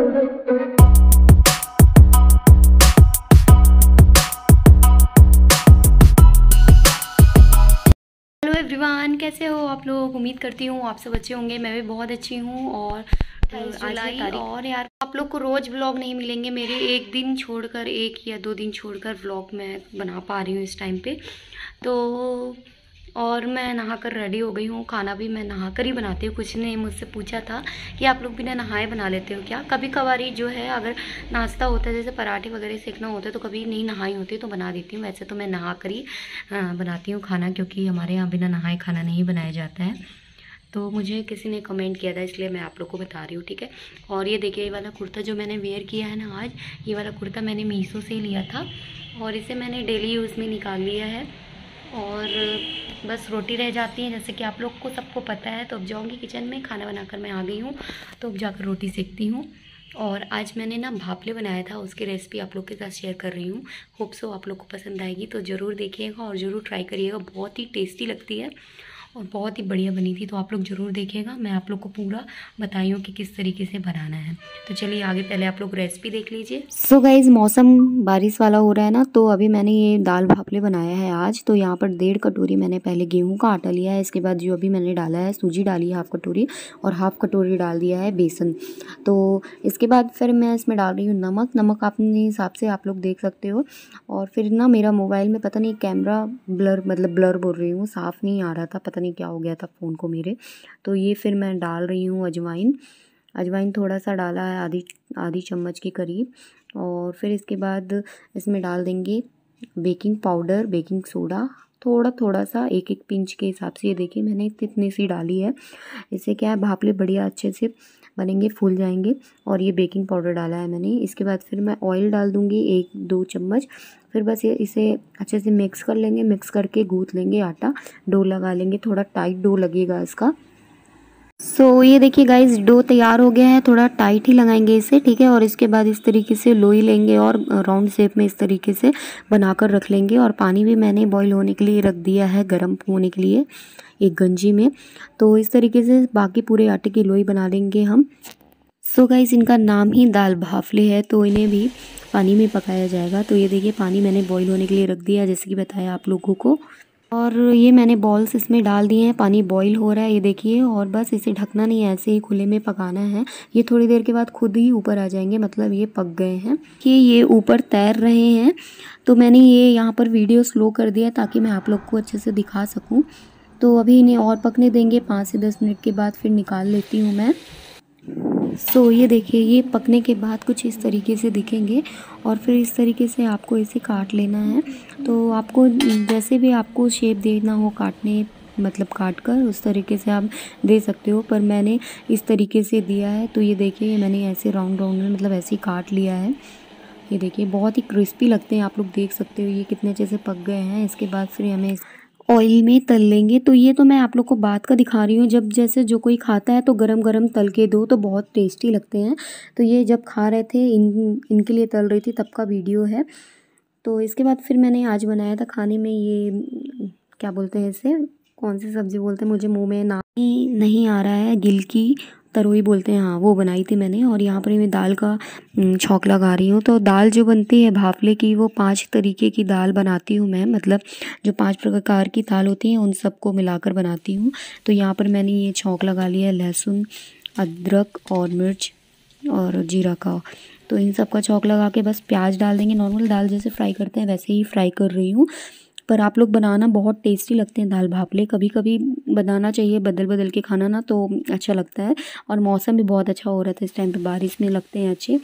Hello everyone कैसे हो आप लोग? उम्मीद करती हूँ आप सब अच्छे होंगे मैं भी बहुत अच्छी हूँ और जुलाई। और यार आप लोग को रोज़ व्लॉग नहीं मिलेंगे मेरे एक दिन छोड़कर एक या दो दिन छोड़कर व्लॉग मैं बना पा रही हूँ इस टाइम पे। तो और मैं नहा कर रेडी हो गई हूँ। खाना भी मैं नहा कर ही बनाती हूँ। कुछ ने मुझसे पूछा था कि आप लोग बिना नहाए बना लेते हो क्या? कभी कभारी जो है, अगर नाश्ता होता है, जैसे पराठे वगैरह सेकना होता है तो कभी नहीं नहाई होती तो बना देती हूँ। वैसे तो मैं नहा कर ही बनाती हूँ खाना, क्योंकि हमारे यहाँ बिना नहाए खाना नहीं बनाया जाता है। तो मुझे किसी ने कमेंट किया था, इसलिए मैं आप लोग को बता रही हूँ, ठीक है? और ये देखिए, ये वाला कुर्ता जो मैंने वेयर किया है ना आज, ये वाला कुर्ता मैंने मीशो से ही लिया था और इसे मैंने डेली यूज़ में निकाल लिया है। और बस रोटी रह जाती है, जैसे कि आप लोग को सबको पता है। तो अब जाऊँगी किचन में, खाना बनाकर मैं आ गई हूँ। तो अब जाकर रोटी सेकती हूँ। और आज मैंने ना भापले बनाया था, उसकी रेसिपी आप लोग के साथ शेयर कर रही हूँ। होप सो आप लोग को पसंद आएगी तो ज़रूर देखिएगा और ज़रूर ट्राई करिएगा। बहुत ही टेस्टी लगती है। और बहुत ही बढ़िया बनी थी तो आप लोग ज़रूर देखिएगा। मैं आप लोग को पूरा बताई हूँ कि किस तरीके से बनाना है। तो चलिए आगे पहले आप लोग रेसिपी देख लीजिए। सो so गाइज़ मौसम बारिश वाला हो रहा है ना तो अभी मैंने ये दाल भापले बनाया है आज। तो यहाँ पर डेढ़ कटोरी मैंने पहले गेहूँ का आटा लिया है, इसके बाद जो अभी मैंने डाला है, सूजी डाली है हाफ़ कटोरी, और हाफ़ कटोरी डाल दिया है बेसन। तो इसके बाद फिर मैं इसमें डाल रही हूँ नमक। नमक अपने हिसाब से आप लोग देख सकते हो। और फिर ना मेरा मोबाइल में पता नहीं कैमरा ब्लर मतलब ब्लर बोल रही हूँ, साफ़ नहीं आ रहा था, पता नहीं क्या हो गया था फ़ोन को मेरे। तो ये फिर मैं डाल रही हूँ अजवाइन। अजवाइन थोड़ा सा डाला है आधी आधी चम्मच के करीब। और फिर इसके बाद इसमें डाल देंगे बेकिंग पाउडर, बेकिंग सोडा थोड़ा थोड़ा सा एक एक पिंच के हिसाब से ये देखिए, मैंने इतनी सी डाली है। इससे क्या है, भापले बढ़िया अच्छे से बनेंगे, फूल जाएँगे और ये बेकिंग पाउडर डाला है मैंने। इसके बाद फिर मैं ऑयल डाल दूँगी एक, दो चम्मच। फिर बस ये, इसे अच्छे से मिक्स कर लेंगे, मिक्स करके गूँथ लेंगे आटा। डो लगा लेंगे, थोड़ा टाइट डो लगेगा इसका। सो so, ये देखिए गाइस डो तैयार हो गया है थोड़ा टाइट ही लगाएँगे इसे ठीक है? और इसके बाद इस तरीके से लोई लेंगे और राउंड शेप में इस तरीके से बनाकर रख लेंगे। और पानी भी मैंने बॉईल होने के लिए रख दिया है गर्म होने के लिए एक गंजी में। तो इस तरीके से बाकी पूरे आटे की लोई बना लेंगे हम। सो so गाइस इनका नाम ही दाल भाफले है तो इन्हें भी पानी में पकाया जाएगा। तो ये देखिए पानी मैंने बॉईल होने के लिए रख दिया जैसे कि बताया आप लोगों को। और ये मैंने बॉल्स इसमें डाल दिए हैं, पानी बॉईल हो रहा है, ये देखिए, और बस इसे ढकना नहीं है, ऐसे ही खुले में पकाना है। ये थोड़ी देर के बाद खुद ही ऊपर आ जाएँगे मतलब ये पक गए हैं। कि ये ऊपर तैर रहे हैं तो मैंने ये यहाँ पर वीडियो स्लो कर दिया ताकि मैं आप लोग को अच्छे से दिखा सकूँ। तो अभी इन्हें और पकने देंगे, पाँच से दस मिनट के बाद फिर निकाल लेती हूँ मैं। सो so, ये देखिए ये पकने के बाद कुछ इस तरीके से दिखेंगे और फिर इस तरीके से आपको इसे काट लेना है। तो आपको जैसे भी आपको शेप देना हो काटने मतलब काट कर उस तरीके से आप दे सकते हो पर मैंने इस तरीके से दिया है। तो ये देखिए मैंने ऐसे राउंड राउंड में मतलब ऐसे ही काट लिया है। ये देखिए बहुत ही क्रिस्पी लगते हैं आप लोग देख सकते हो ये कितने अच्छे से पक गए हैं। इसके बाद फिर हमें ऑयल में तल लेंगे। तो ये तो मैं आप लोग को बात का दिखा रही हूँ। जब जैसे जो कोई खाता है तो गरम गरम तल के दो तो बहुत टेस्टी लगते हैं। तो ये जब खा रहे थे, इन, इनके लिए तल रही थी, तब का वीडियो है। तो इसके बाद फिर मैंने आज बनाया था खाने में ये, क्या बोलते हैं इसे? कौन सी सब्ज़ी बोलते हैं? मुझे मुँह में ना ही नहीं आ रहा है। गिल की तरोई बोलते हैं। हाँ वो बनाई थी मैंने और यहाँ पर मैं दाल का छौक लगा रही हूँ। तो दाल जो बनती है भाफले की, वो पाँच तरीके की दाल बनाती हूँ मैं। मतलब जो पाँच प्रकार की दाल होती हैं, उन सबको मिलाकर बनाती हूँ। तो यहाँ पर मैंने ये छौक लगा लिया है। लहसुन, अदरक और मिर्च और जीरा का। तो इन सब का छौक लगा के बस प्याज डाल देंगे। नॉर्मल दाल जैसे फ्राई करते हैं, वैसे ही फ्राई कर रही हूँ। पर आप लोग बनाना बहुत टेस्टी लगते हैं दाल भापले कभी कभी बनाना चाहिए बदल बदल के खाना ना तो अच्छा लगता है। और मौसम भी बहुत अच्छा हो रहा था इस टाइम पे, बारिश में लगते हैं अच्छे।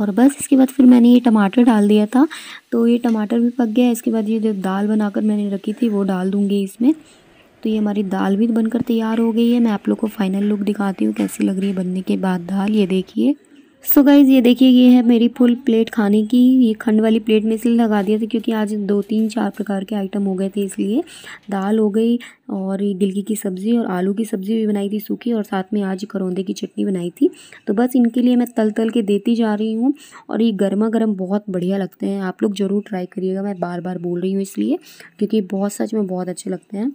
और बस इसके बाद फिर मैंने ये टमाटर डाल दिया था। तो ये टमाटर भी पक गया। इसके बाद ये जो दाल बनाकर मैंने रखी थी, वो डाल दूँगी इसमें। तो ये हमारी दाल भी बनकर तैयार हो गई है। मैं आप लोग को फाइनल लुक दिखाती हूँ, कैसी लग रही है बनने के बाद दाल। ये देखिए। सो गाइज़ ये देखिए, ये है मेरी फुल प्लेट खाने की। ये खंड वाली प्लेट में इसलिए लगा दिया था क्योंकि आज दो, तीन, चार प्रकार के आइटम हो गए थे इसलिए। दाल हो गई और गिलकी की सब्ज़ी और आलू की सब्ज़ी भी बनाई थी सूखी और साथ में आज करौंदे की चटनी बनाई थी। तो बस इनके लिए मैं तल तल के देती जा रही हूँ और ये गर्मा गर्म बहुत बढ़िया लगते हैं। आप लोग ज़रूर ट्राई करिएगा, मैं बार बार बोल रही हूँ इसलिए क्योंकि बहुत, सच में बहुत अच्छे लगते हैं।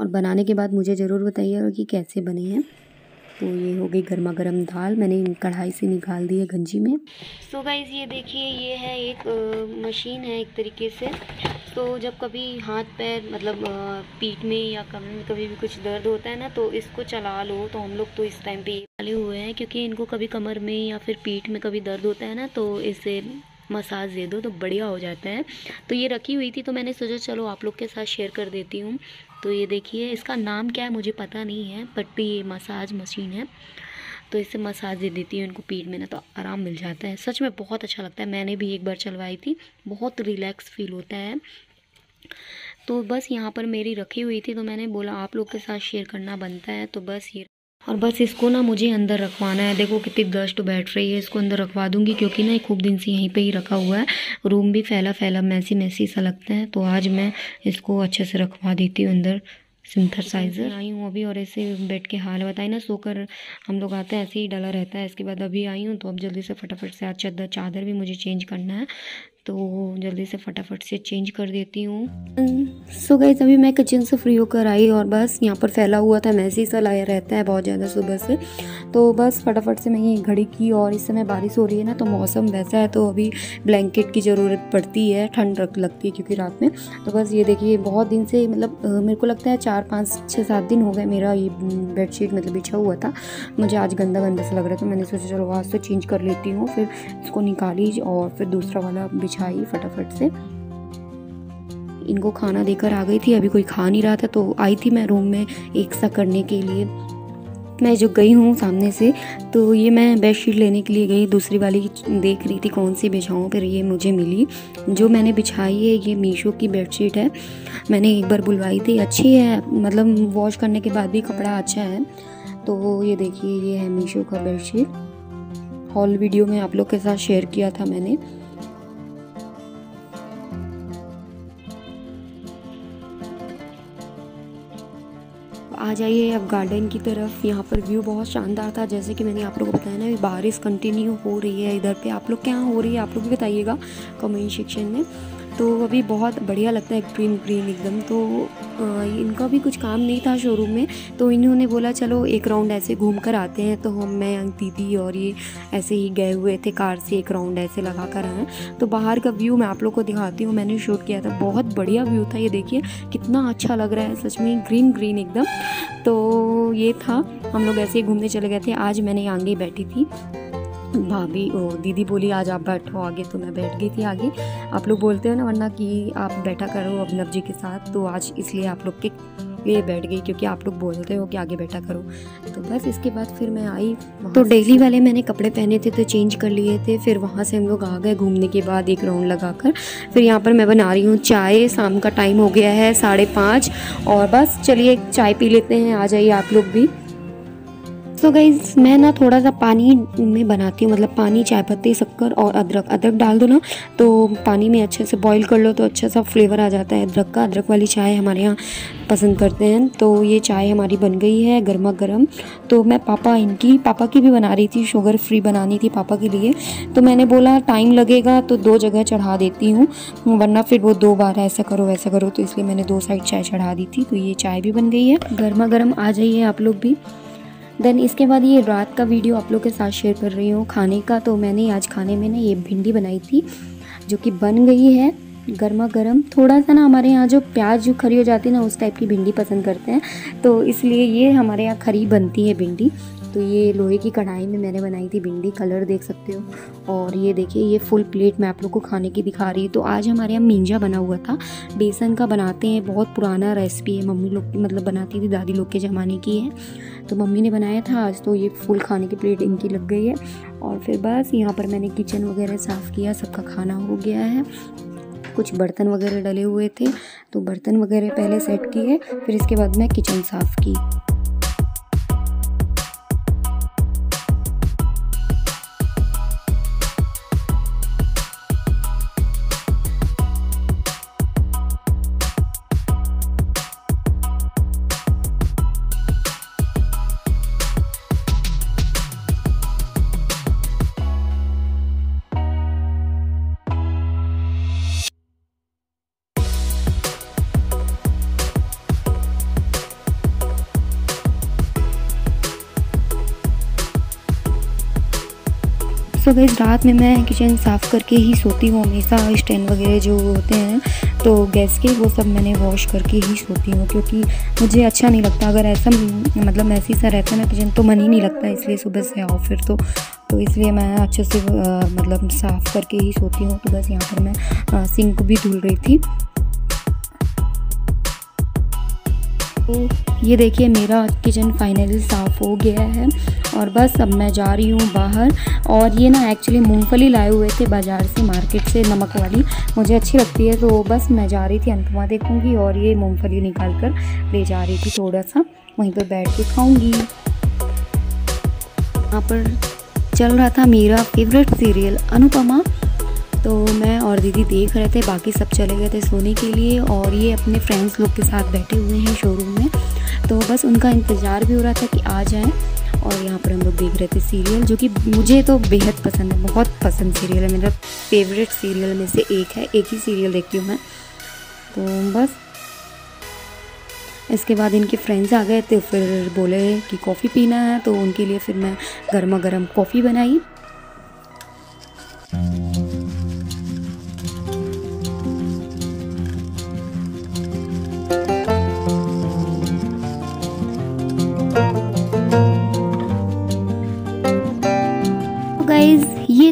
और बनाने के बाद मुझे ज़रूर बताइएगा कि कैसे बने हैं। तो ये हो गई गर्मा गर्म दाल। मैंने कढ़ाई से निकाल दी है गंजी में। सो so गाइज़ ये देखिए ये है एक आ, मशीन है एक तरीके से। तो जब कभी हाथ पैर मतलब पीठ में या कमर में कभी भी कुछ दर्द होता है ना तो इसको चला लो। तो हम लोग तो इस टाइम पे डाले हुए हैं क्योंकि इनको कभी कमर में या फिर पीठ में कभी दर्द होता है ना तो इसे मसाज दे दो तो बढ़िया हो जाता है। तो ये रखी हुई थी तो मैंने सोचा चलो आप लोग के साथ शेयर कर देती हूँ। तो ये देखिए, इसका नाम क्या है मुझे पता नहीं है बट ये मसाज मशीन है। तो इससे मसाज दे देती हूँ इनको पीठ में, ना तो आराम मिल जाता है। सच में बहुत अच्छा लगता है। मैंने भी एक बार चलवाई थी, बहुत रिलैक्स फील होता है। तो बस यहाँ पर मेरी रखी हुई थी तो मैंने बोला आप लोग के साथ शेयर करना बनता है तो बस ये और बस इसको ना मुझे अंदर रखवाना है। देखो कितनी डस्ट बैठ रही है, इसको अंदर रखवा दूँगी क्योंकि ना खूब दिन से यहीं पे ही रखा हुआ है। रूम भी फैला फैला मैसी मैसी सा लगता है। तो आज मैं इसको अच्छे से रखवा देती हूँ अंदर सिंथरसाइज़र आई हूँ अभी और ऐसे बेड के हाल बताई ना, सोकर हम लोग आते हैं, ऐसे ही डला रहता है। इसके बाद अभी आई हूँ तो अब जल्दी से फटाफट से आज चादर भी मुझे चेंज करना है। तो जल्दी से फटाफट से चेंज कर देती हूँ। सो गई अभी मैं किचन से फ्री होकर आई और बस यहाँ पर फैला हुआ था मैसी सा लाया रहता है बहुत ज़्यादा सुबह से। तो बस फटाफट से मैंने घड़ी की और इस समय बारिश हो रही है ना तो मौसम वैसा है तो अभी ब्लैंकेट की ज़रूरत पड़ती है, ठंड रख लगती है क्योंकि रात में। तो बस ये देखिए, बहुत दिन से मतलब मेरे को लगता है चार, पाँच, छः, सात दिन हो गए मेरा ये बेडशीट मतलब बिछा हुआ था। मुझे आज गंदा गंदा सा लग रहा था, मैंने सोचा चलो आज तो चेंज कर लेती हूँ, फिर इसको निकाली और फिर दूसरा वाला बिछा बिछाई फटाफट से। इनको खाना देकर आ गई थी, अभी कोई खा नहीं रहा था तो आई थी मैं रूम में एक सा करने के लिए। मैं जो गई हूँ सामने से तो ये मैं बेड शीट लेने के लिए गई, दूसरी वाली देख रही थी कौन सी बिछाऊँ, फिर ये मुझे मिली। जो मैंने बिछाई है, ये मीशो की बेड शीट है। मैंने एक बार बुलवाई थी, अच्छी है मतलब वॉश करने के बाद भी कपड़ा अच्छा है। तो ये देखिए, ये है मीशो का बेड शीट। हॉल वीडियो में आप लोग के साथ शेयर किया था मैंने। आ जाइए अब गार्डन की तरफ़। यहाँ पर व्यू बहुत शानदार था। जैसे कि मैंने आप लोगों को बताया ना बारिश कंटिन्यू हो रही है इधर पे। आप लोग क्या हो रही है? आप लोग भी बताइएगा कमेंट सेक्शन में। तो अभी बहुत बढ़िया लगता है ग्रीन ग्रीन एकदम। तो इनका भी कुछ काम नहीं था शोरूम में तो इन्होंने बोला, चलो, एक राउंड ऐसे घूम कर आते हैं। तो हम, मैं दीदी और ये ऐसे ही गए हुए थे कार से, एक राउंड ऐसे लगा कर आए तो बाहर का व्यू मैं आप लोग को दिखाती हूँ, मैंने शूट किया था। बहुत बढ़िया व्यू था ये देखिए, कितना अच्छा लग रहा है, सच में ग्रीन ग्रीन एकदम। तो ये था, हम लोग ऐसे ही घूमने चले गए थे। आज मैंने आगे बैठी थी। भाभी ओ दीदी बोली आज आप बैठो आगे तो मैं बैठ गई थी आगे। आप लोग बोलते हो ना वरना कि आप बैठा करो अभिनव जी के साथ तो आज इसलिए आप लोग के लिए बैठ गई क्योंकि आप लोग बोलते हो कि आगे बैठा करो। तो बस इसके बाद फिर मैं आई तो डेली वाले मैंने कपड़े पहने थे तो चेंज कर लिए थे फिर वहाँ से हम लोग आ गए घूमने के बाद एक राउंड लगा कर फिर यहाँ पर मैं बना रही हूँ चाय शाम का टाइम हो गया है साढ़े पाँच और बस चलिए चाय पी लेते हैं आ जाइए आप लोग भी। सो so गई मैं ना थोड़ा सा पानी में बनाती हूँ मतलब पानी, चाय पत्ती, शक्कर और अदरक। अदरक डाल दो ना तो पानी में अच्छे से बॉईल कर लो तो अच्छा सा फ्लेवर आ जाता है अदरक का। अदरक वाली चाय हमारे यहाँ पसंद करते हैं। तो ये चाय हमारी बन गई है गर्मा गर्म तो मैं पापा इनकी, पापा की भी बना रही थी शुगर फ्री बनानी थी पापा के लिए। तो मैंने बोला, टाइम लगेगा तो दो जगह चढ़ा देती हूँ, वरना फिर वो दो बार ऐसा करो, वैसा करो। तो इसलिए मैंने दो साइड चाय चढ़ा दी थी। तो ये चाय भी बन गई है। गर्मा गर्म आ जाइए आप लोग भी। देन इसके बाद ये रात का वीडियो आप लोग के साथ शेयर कर रही हूँ। खाने का तो मैंने आज खाने में ना ये भिंडी बनाई थी, जो कि बन गई है। गर्मा गर्म, थोड़ा सा ना हमारे यहाँ जो प्याज जो खरी हो जाती है ना, उस टाइप की भिंडी पसंद करते हैं। तो इसलिए ये हमारे यहाँ खरी बनती है भिंडी। तो ये लोहे की कढ़ाई में मैंने बनाई थी भिंडी, कलर देख सकते हो। और ये देखिए, ये फुल प्लेट मैं आप लोग को खाने की दिखा रही हूँ। तो आज हमारे यहाँ मिंजा बना हुआ था। बेसन का बनाते हैं, बहुत पुराना रेसिपी है। मम्मी लोग मतलब बनाती थी, दादी लोग के ज़माने की है। तो मम्मी ने बनाया था, आज तो ये फुल खाने की प्लेट इनकी लग गई है। और फिर बस यहाँ पर मैंने किचन वगैरह साफ़ किया, सबका खाना हो गया है। कुछ बर्तन वगैरह डले हुए थे तो बर्तन वगैरह पहले सेट किए, फिर इसके बाद मैं किचन साफ़ की। सो गई रात में मैं किचन साफ़ करके ही सोती हूँ हमेशा स्टैंड वगैरह जो होते हैं तो गैस के वो सब मैंने वॉश करके ही सोती हूँ क्योंकि मुझे अच्छा नहीं लगता। अगर ऐसा मतलब मैसी सा रहता है ना किचन तो मन ही नहीं लगता इसलिए सुबह से आओ फिर तो। तो इसलिए मैं अच्छे से आ, मतलब साफ़ करके ही सोती हूँ। तो बस यहाँ पर मैं सिंक भी धुल रही थी। तो ये देखिए मेरा किचन फाइनली साफ़ हो गया है। और बस अब मैं जा रही हूँ बाहर। और ये ना एक्चुअली मूंगफली लाए हुए थे बाज़ार से मार्केट से, नमक वाली। मुझे अच्छी लगती है तो बस मैं जा रही थी, अंतमा देखूँगी और ये मूँगफली निकाल कर ले जा रही थी थोड़ा सा वहीं पर बैठ के खाऊँगी। यहाँ पर चल रहा था मेरा फेवरेट सीरियल अनुपमा। तो मैं और दीदी देख रहे थे, बाकी सब चले गए थे सोने के लिए। और ये अपने फ्रेंड्स लोग के साथ बैठे हुए हैं शोरूम में। तो बस उनका इंतज़ार भी हो रहा था कि आ जाएँ। और यहाँ पर हम लोग देख रहे थे सीरियल जो कि मुझे तो बेहद पसंद है, बहुत पसंद सीरियल है। मेरा फेवरेट सीरियल में से एक है, एक ही सीरियल देखती हूँ मैं। तो बस। इसके बाद इनके फ्रेंड्स आ गए थे फिर बोले कि कॉफ़ी पीना है तो उनके लिए फिर मैं गर्मा गर्म कॉफ़ी बनाई।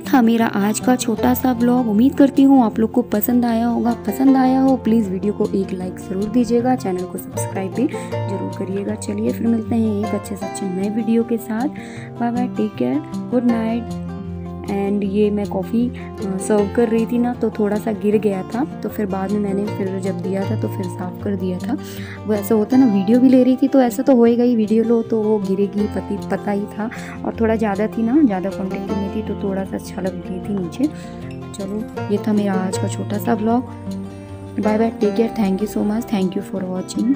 था मेरा आज का छोटा सा ब्लॉग उम्मीद करती हूँ आप लोग को पसंद आया होगा। पसंद आया हो प्लीज़ वीडियो को एक लाइक ज़रूर दीजिएगा। चैनल को सब्सक्राइब भी ज़रूर करिएगा। चलिए फिर मिलते हैं एक अच्छे से अच्छे नए वीडियो के साथ। Bye bye take care good night and ये मैं कॉफ़ी सर्व कर रही थी ना तो थोड़ा सा गिर गया था। तो फिर बाद में मैंने फिर जब दिया था तो फिर साफ़ कर दिया था। वो ऐसा होता ना वीडियो भी ले रही थी तो ऐसा तो होएगा ही वीडियो लो तो वो गिरेगी, पति, पता ही था। और थोड़ा ज़्यादा थी ना, ज़्यादा क्वान्टिटी में थी तो थोड़ा सा अच्छा लग गई थी नीचे। चलो, ये था मेरा आज का छोटा सा blog bye bye take care thank you so much thank you for watching